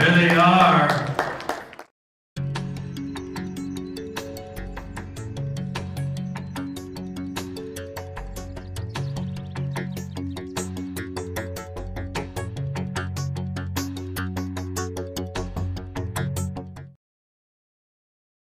There they are.